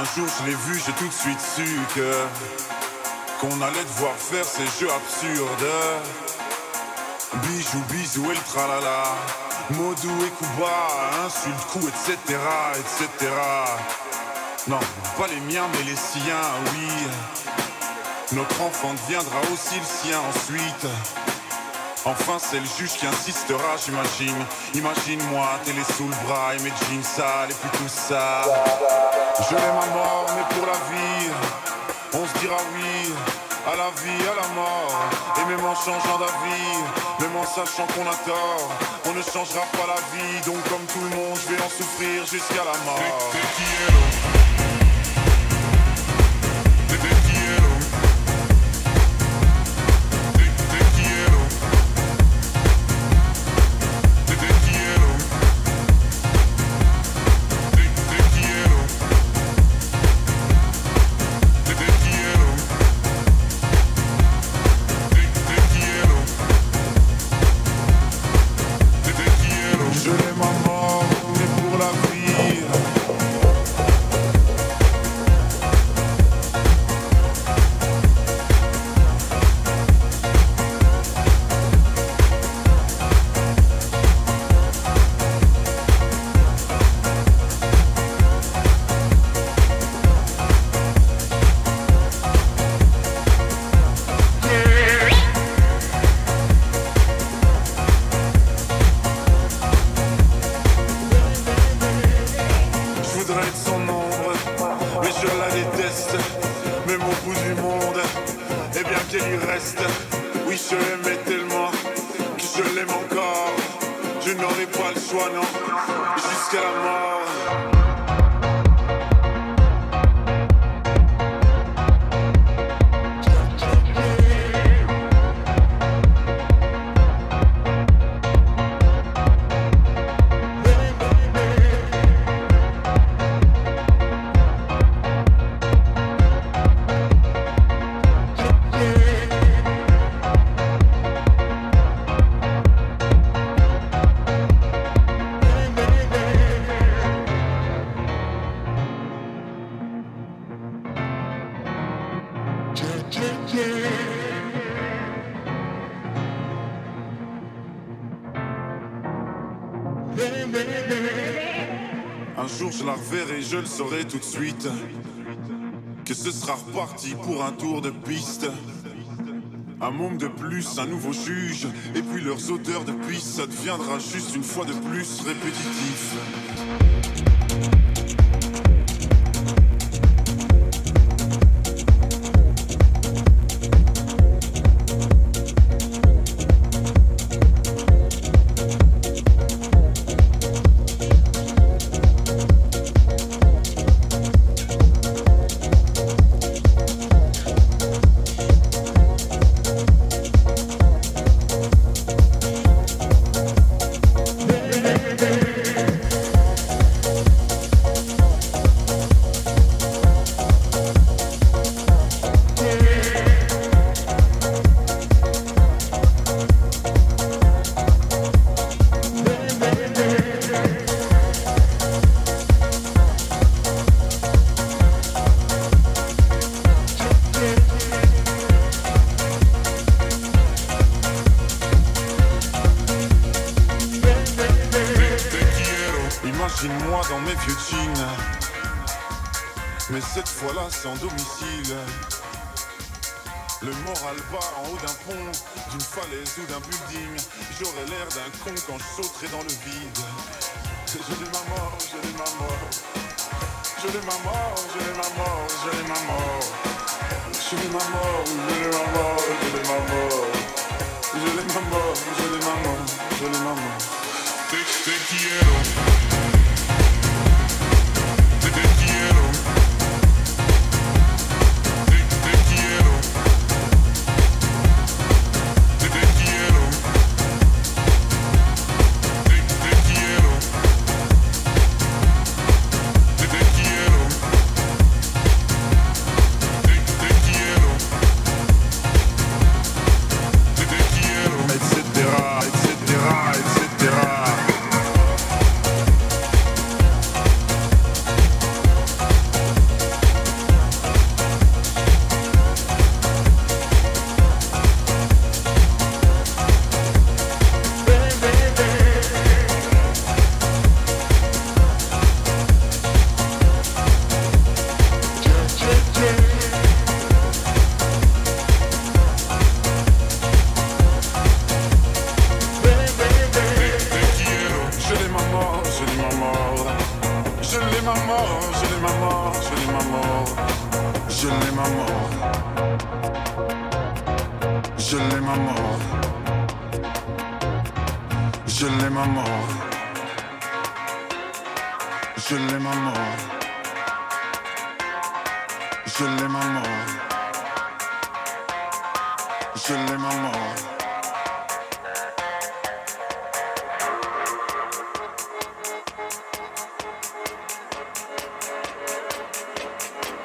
Un jour je l'ai vu, j'ai tout de suite su que qu'on allait devoir faire ces jeux absurdes. Bijou, bisou et le tralala. Modou et Kuba, insulte, coup, etc., etc. Non, pas les miens, mais les siens, oui. Notre enfant deviendra aussi le sien ensuite. Enfin, c'est le juge qui insistera, j'imagine. Imagine-moi, télé sous le bras et mes jeans sales et puis tout ça. Je l'aime à mort, mais pour la vie, on se dira oui. À la vie, à la mort, et même en changeant d'avis, même en sachant qu'on a on ne changera pas la vie. Donc, comme tout le monde, je vais en souffrir jusqu'à la mort. Reverrai, je le saurai tout de suite. Que ce sera reparti pour un tour de piste. Un môme de plus, un nouveau juge. Et puis leurs odeurs de pisse, ça deviendra juste une fois de plus répétitif. En domicile. Le moral bas en haut d'un pont, d'une falaise ou d'un building. J'aurais l'air d'un con quand je sauterai dans le vide. Je l'ai ma mort, je l'ai ma mort. Je l'ai ma mort, je l'ai ma mort, je l'ai ma mort. Je l'ai ma mort, je l'ai ma mort, je l'ai ma mort. Je l'ai ma mort, je l'ai ma mort, je l'ai ma mort. Te quiero.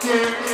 Yeah.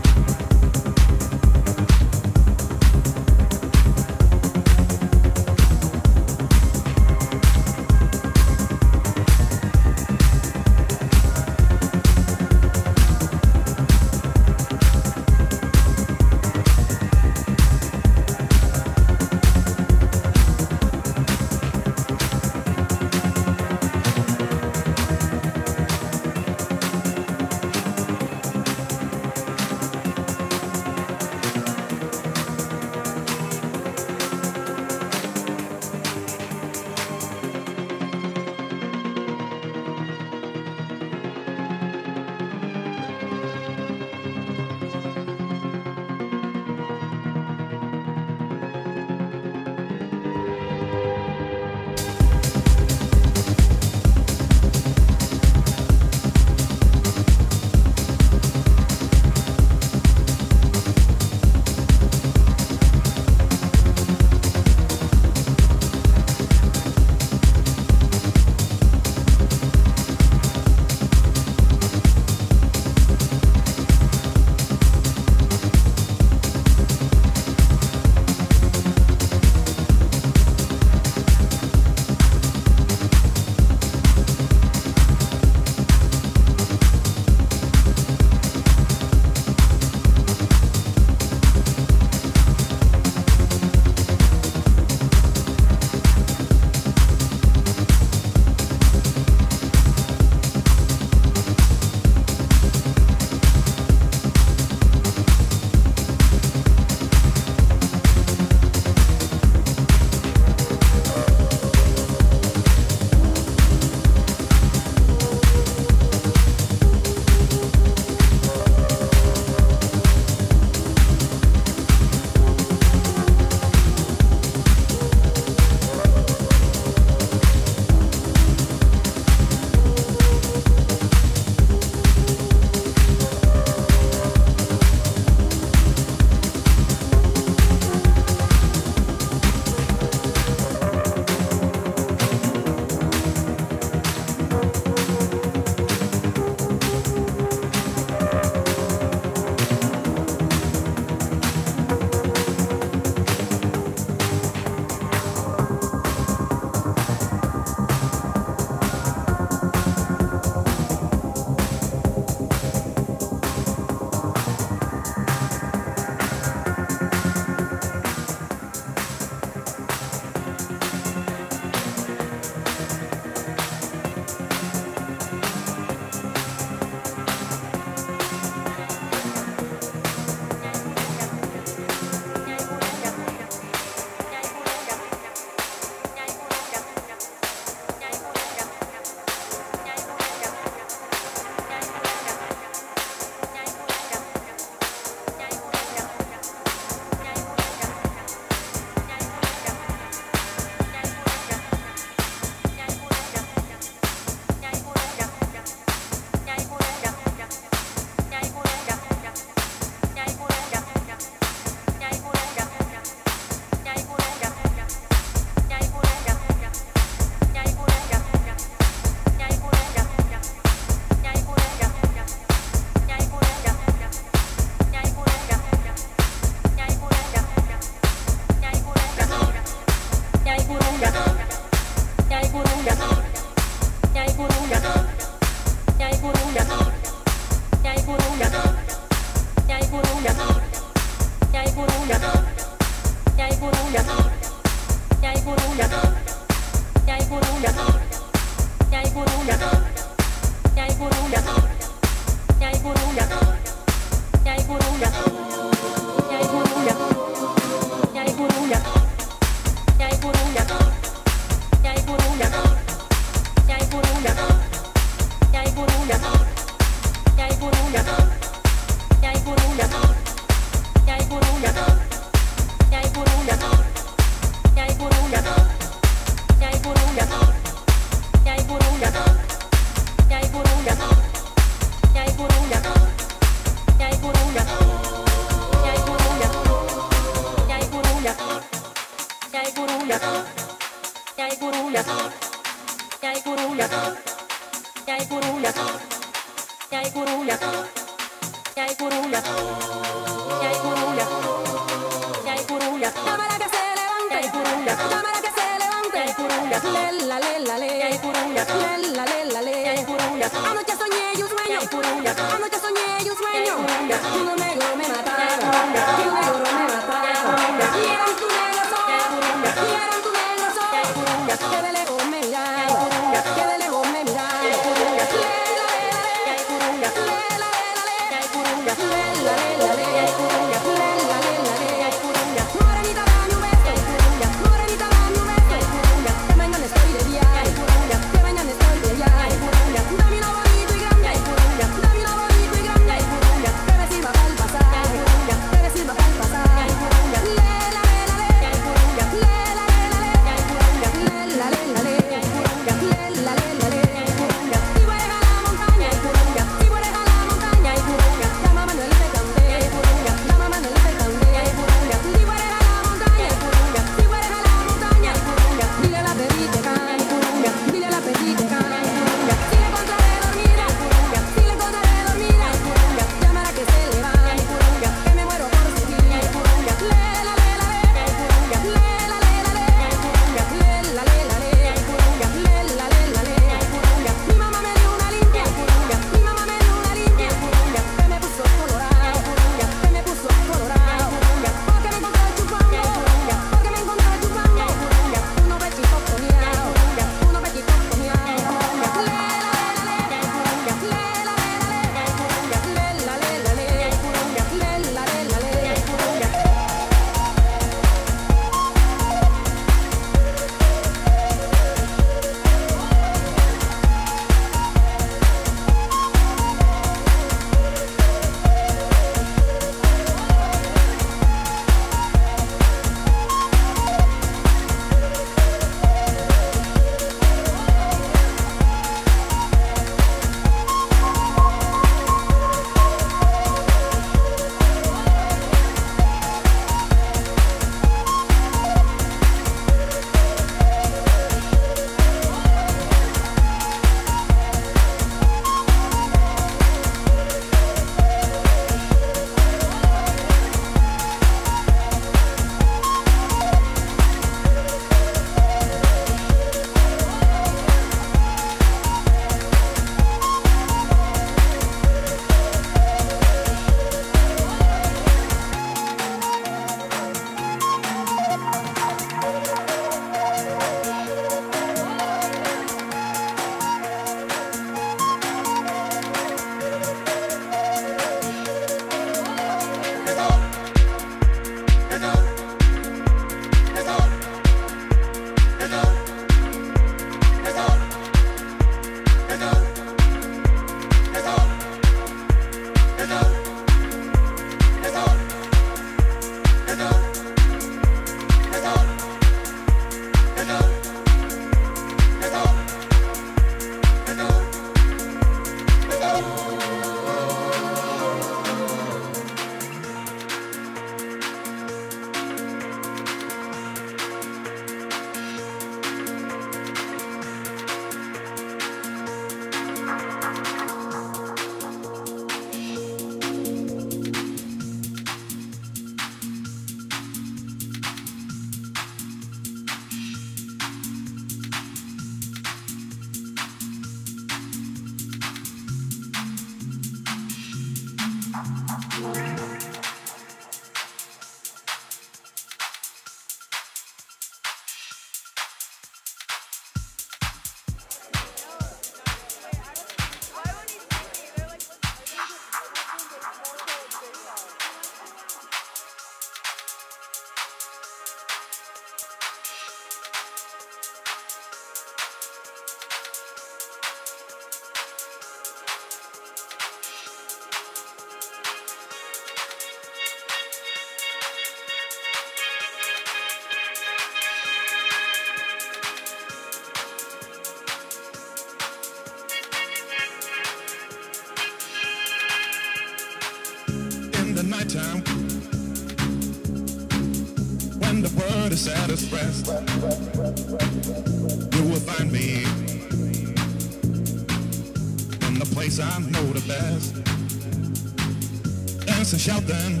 Shouting,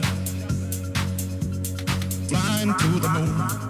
flying to the moon.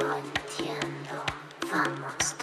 lo entiendo. Vamos.